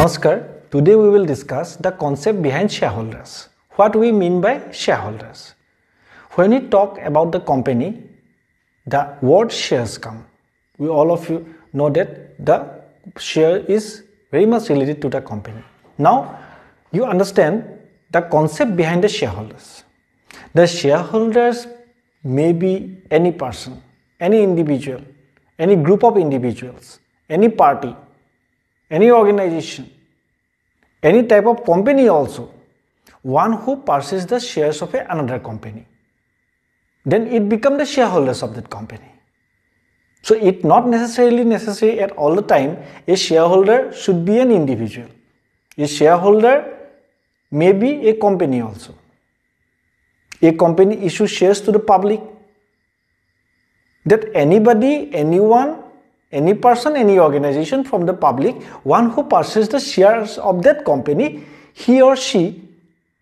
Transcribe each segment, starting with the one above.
Namaskar. Today we will discuss the concept behind shareholders. What we mean by shareholders. When we talk about the company, the word shares come. We all of you know that the share is very much related to the company. Now you understand the concept behind the shareholders. The shareholders may be any person, any individual, any group of individuals, any party, any organization, any type of company also, one who purchases the shares of another company. Then it becomes the shareholders of that company. So it not necessarily necessary at all the time a shareholder should be an individual. A shareholder may be a company also. A company issues shares to the public that anybody, anyone, any person, any organization from the public, one who purchases the shares of that company, he or she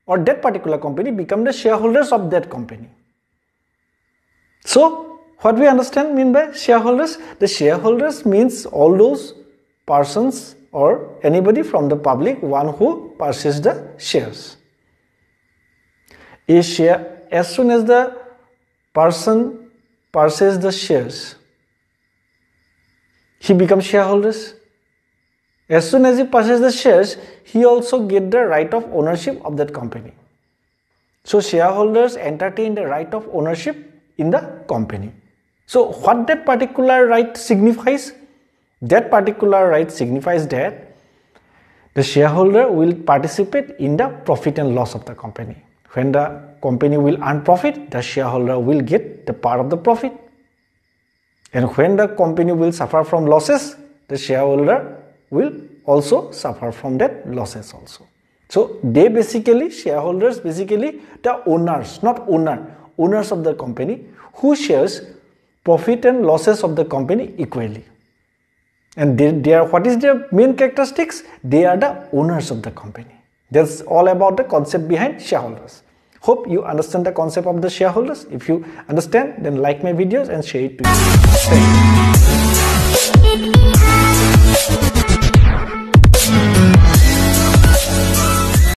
or that particular company become the shareholders of that company. So, what we understand mean by shareholders? The shareholders means all those persons or anybody from the public, one who purchases the shares. A share, as soon as the person purchases the shares, he becomes shareholders. As soon as he purchases the shares, he also get the right of ownership of that company. So shareholders entertain the right of ownership in the company. So what that particular right signifies? That particular right signifies that the shareholder will participate in the profit and loss of the company. When the company will earn profit, the shareholder will get the part of the profit. And when the company will suffer from losses, the shareholder will also suffer from that losses also. So they basically, shareholders basically the owners, not owner, owners of the company who shares profit and losses of the company equally. And they, they are, what is their main characteristics? They are the owners of the company. That's all about the concept behind shareholders. Hope you understand the concept of the shareholders. If you understand, then like my videos and share it to you.